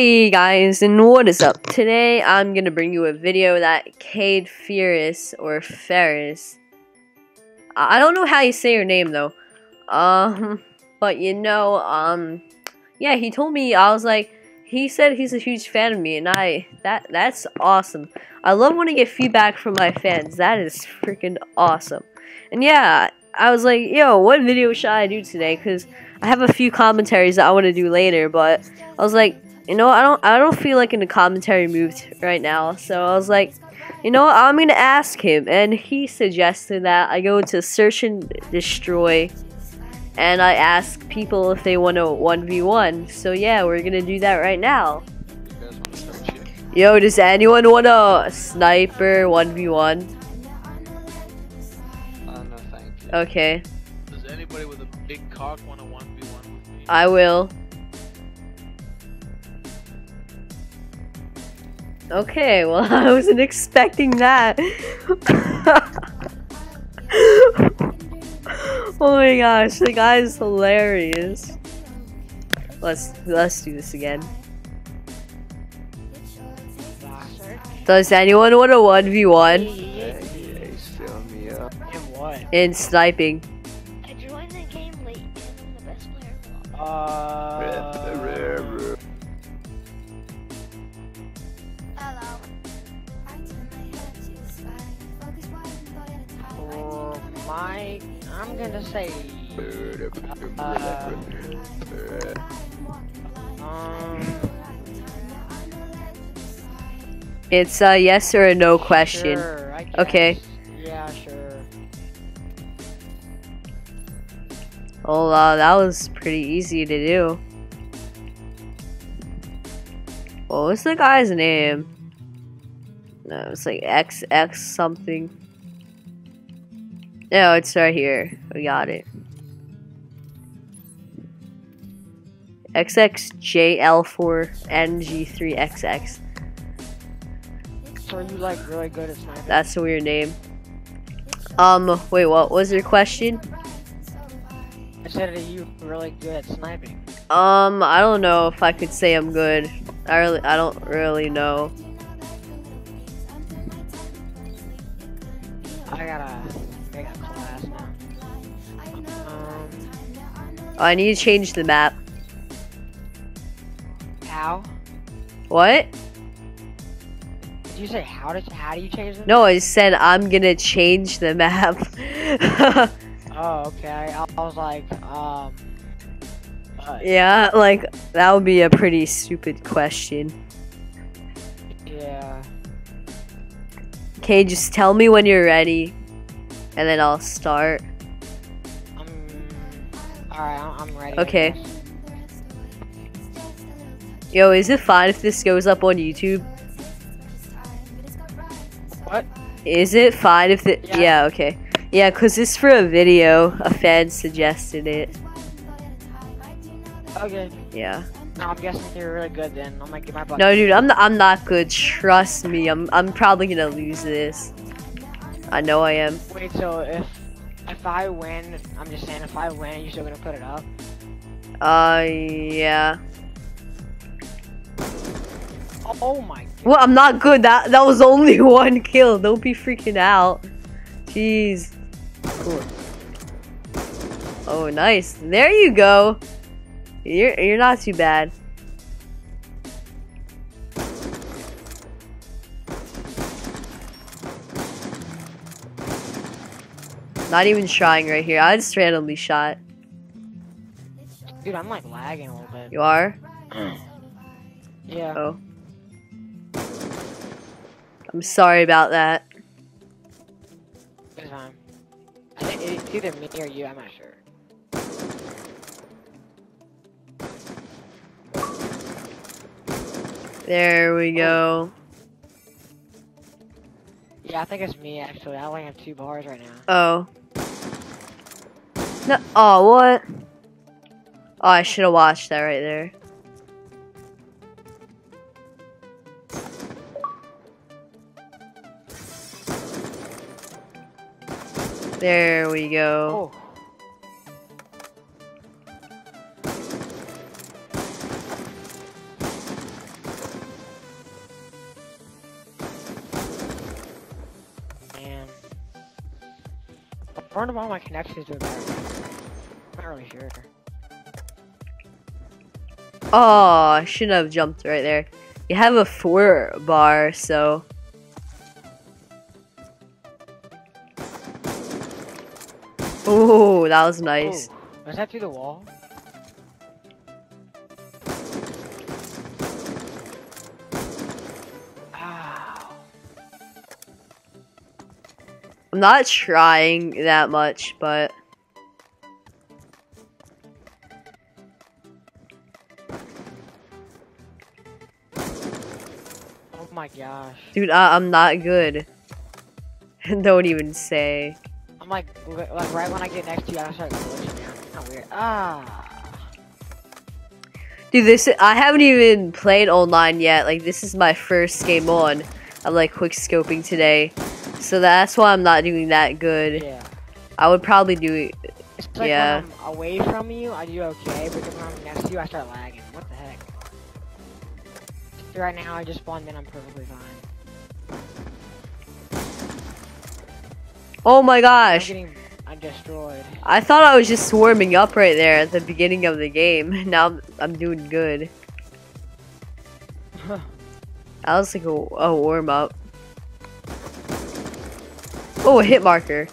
Hey guys, and what is up? Today I'm gonna bring you a video that Cade Ferris or Ferris. I don't know how you say your name though. Um, but you know, um, yeah, he told me I was like, he said he's a huge fan of me, and I that that's awesome. I love when I get feedback from my fans. That is freaking awesome. And yeah, I was like, yo, what video should I do today? Cause I have a few commentaries that I want to do later, but I was like, you know, I don't I don't feel like in a commentary mood right now. So I was like, you know, I'm gonna ask him, and he suggested that I go to search and destroy, and I ask people if they want to one v one. So yeah, we're gonna do that right now. You guys want to start shit? Yo, does anyone want a sniper one v one? Uh, no, thank you. Okay, Does anybody with a big cock want a 1v1 with me? I will. Okay, well, I wasn't expecting that. oh my gosh, the guy's hilarious. Let's let's do this again. Does anyone want a one v one Hey, fill me up. In what? in sniping? My, I'm gonna say, uh, um, It's a yes or a no question. Sure, Okay. Yeah, sure. Oh, that was pretty easy to do. What was the guy's name? No, it's like XX something. No, it's right here. We got it. XXJL4NG3XX. So you like really good at sniping? That's a weird name. Um, wait, what was your question? I said, are you really good at sniping? Um, I don't know if I could say I'm good. I really, I don't really know. I need to change the map. how? What? Did you say how did how do you change it? No, I said I'm gonna change the map. Oh, okay. I, I was like, um, but, yeah, like that would be a pretty stupid question. yeah. Okay, just tell me when you're ready, and then I'll start. Alright, I'm, ready. Okay. Yo, is it fine if this goes up on YouTube? What? Is it fine if it? Yeah. Yeah, okay. Yeah, cause this for a video. A fan suggested it. Okay. Yeah. No, I'm guessing you're really good then. I'm get my butt. No, dude, I'm not, I'm not good. Trust me. I'm I'm probably gonna lose this. I know I am. Wait, so if if I win, I'm just saying, if I win, are you still gonna put it up? Uh, yeah. Oh, oh my. Well, I'm not good. That that was only one kill. Don't be freaking out. Jeez. Cool. Oh, nice. There you go. You're you're not too bad. Not even trying right here. I just randomly shot. Dude, I'm like lagging a little bit. You are? Yeah. Oh. I'm sorry about that. It's fine. I think it's either me or you. I'm not sure. There we oh. go. Yeah, I think it's me actually. I only have two bars right now. Oh. No. Oh, what? Oh, I should have watched that right there. There we go. Oh. Wonder why my connection is doing better. I'm not really sure. Oh, I shouldn't have jumped right there. You have a four bar, so. Oh, that was nice. Oh, was that through the wall? I'm not trying that much, but Oh my gosh. dude, I- I'm not good. Don't even say. I'm like, like right when I get next to you, I start glitching, man. How weird. Ah. Dude, this I haven't even played online yet. Like this is my first game on. I'm like quick scoping today, so that's why I'm not doing that good. Yeah. I would probably do it. It's like Yeah. I'm away from you, I do okay, but when I'm next to you, I start lagging. What the heck? Right now, I just spawned in, I'm perfectly fine. Oh my I'm gosh! getting I'm destroyed. I thought I was just swarming up right there at the beginning of the game. Now I'm, I'm doing good. That was like a, a warm up. Oh, a hit marker.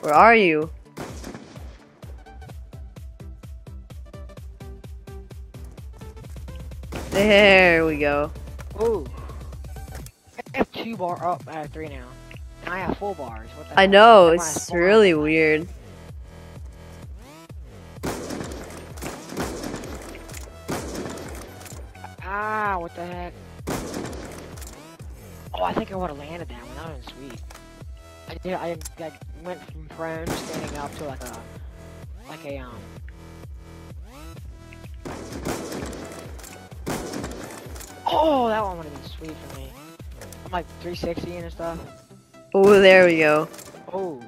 Where are you? There we go. Ooh. I have two bar up. I have three now. And I have full bars. What the I heck? know, That's why I it's really weird. Ah, what the heck? Oh, I think I would have landed that one. That would have been sweet. I did. I, I went from prone, standing up to like a, like a um. Oh, that one would have been sweet for me. I'm like 360 and stuff. Oh, there we go. Oh.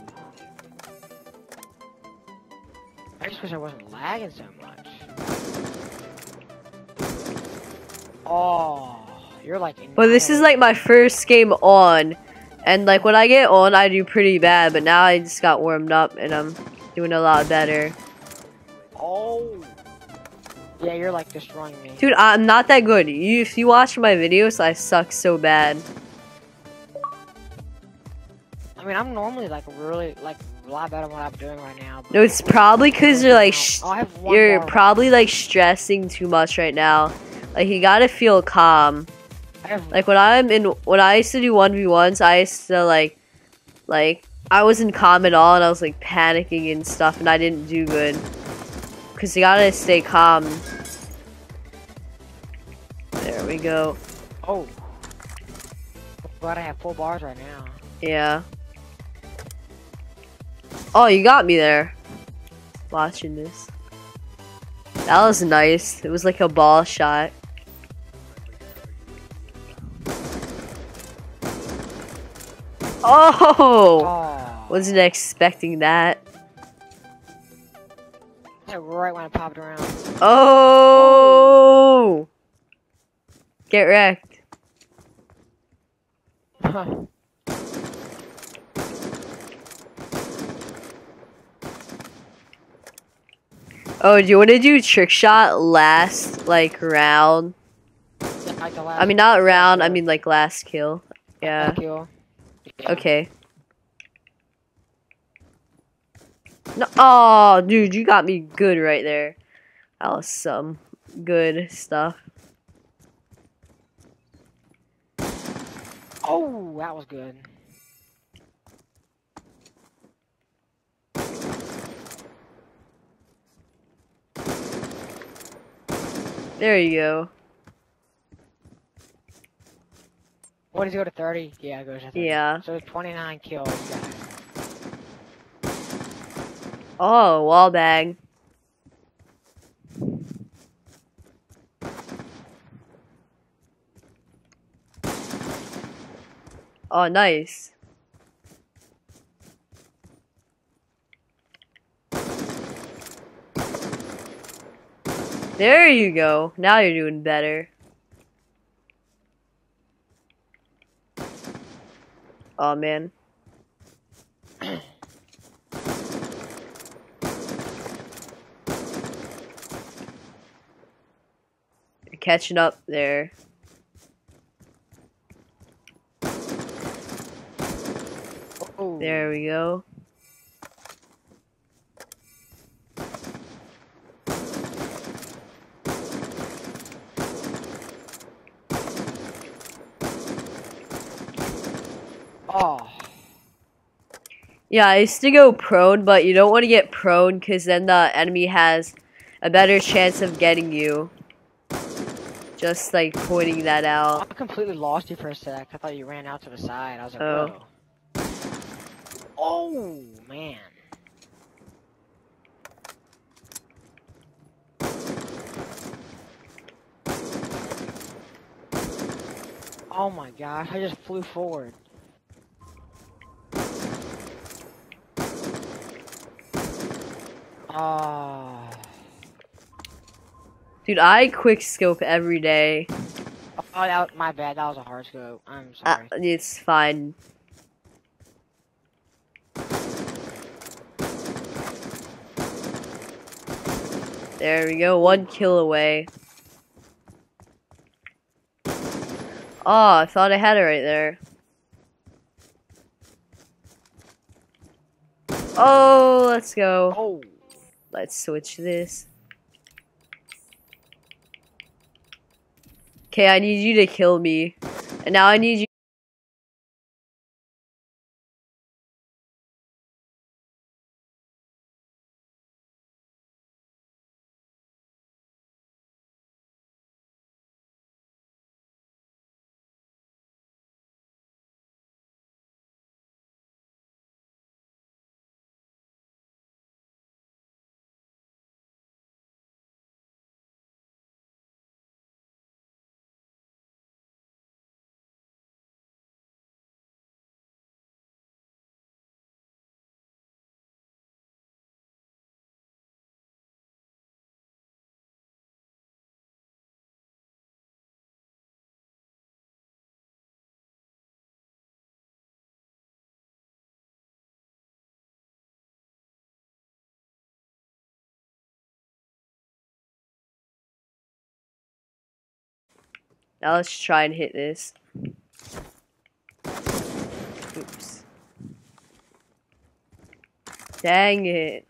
I just wish I wasn't lagging so much. Oh, you're like. Well, this is like my first game on, and like when I get on, I do pretty bad. But now I just got warmed up, and I'm doing a lot better. Oh. Yeah, you're like destroying me. Dude, I'm not that good. You, if you watch my videos, I suck so bad. I mean, I'm normally like really like a lot better than what I'm doing right now. No, it's probably because you're like sh- I have one you're probably like stressing too much right now. Like you gotta feel calm. Like when I'm in when I used to do one v ones, I used to like like I wasn't calm at all, and I was like panicking and stuff, and I didn't do good. Cause you gotta stay calm. There we go. oh. Glad I have full bars right now. Yeah. Oh, you got me there. Watching this. That was nice. It was like a ball shot. Oh! Oh. Wasn't expecting that. Right when I popped around. Oh! Get wrecked. Oh, do you want to do trick shot last, like, round? like last I mean, not round, I mean, like, last kill. Yeah. Okay. No, oh, dude, you got me good right there. That was some good stuff. Oh, that was good. There you go. What does he go to 30? Yeah, it goes to 30. Yeah. So 29 kills. Oh, wall bang. Oh, nice. There you go. Now you're doing better. Oh man. Catching up there. Oh. There we go. Oh. Yeah, I used to go prone, but you don't want to get prone because then the enemy has a better chance of getting you. Just like pointing that out. I completely lost you for a sec. I thought you ran out to the side. I was like, Oh. whoa. Oh, man. Oh my gosh, I just flew forward. Ah. Dude, I quick scope every day. Oh, that was, my bad. That was a hard scope. I'm Uh, sorry. it's fine. There we go, one kill away. Oh, I thought I had it right there. Oh, let's go. oh. Let's switch this. Okay, I need you to kill me. And now I need you. Now let's try and hit this. Oops. Dang it.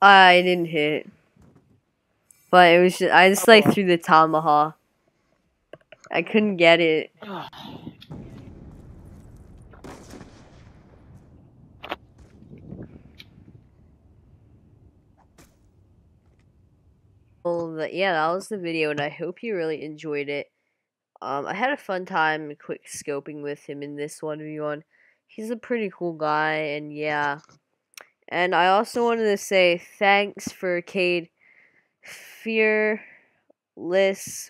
I didn't hit. But it was just, I just like threw the tomahawk. I couldn't get it. Well, yeah, that was the video, and I hope you really enjoyed it. Um, I had a fun time quick scoping with him in this one v one. He's a pretty cool guy, and yeah. And I also wanted to say thanks for Cade Fearless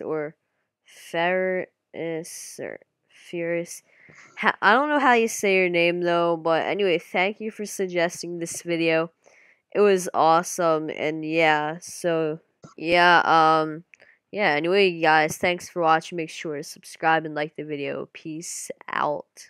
or Ferris or. Ha- I don't know how you say your name though, but anyway, thank you for suggesting this video. It was awesome, and yeah, so yeah, um, yeah, anyway, guys, thanks for watching. Make sure to subscribe and like the video. Peace out.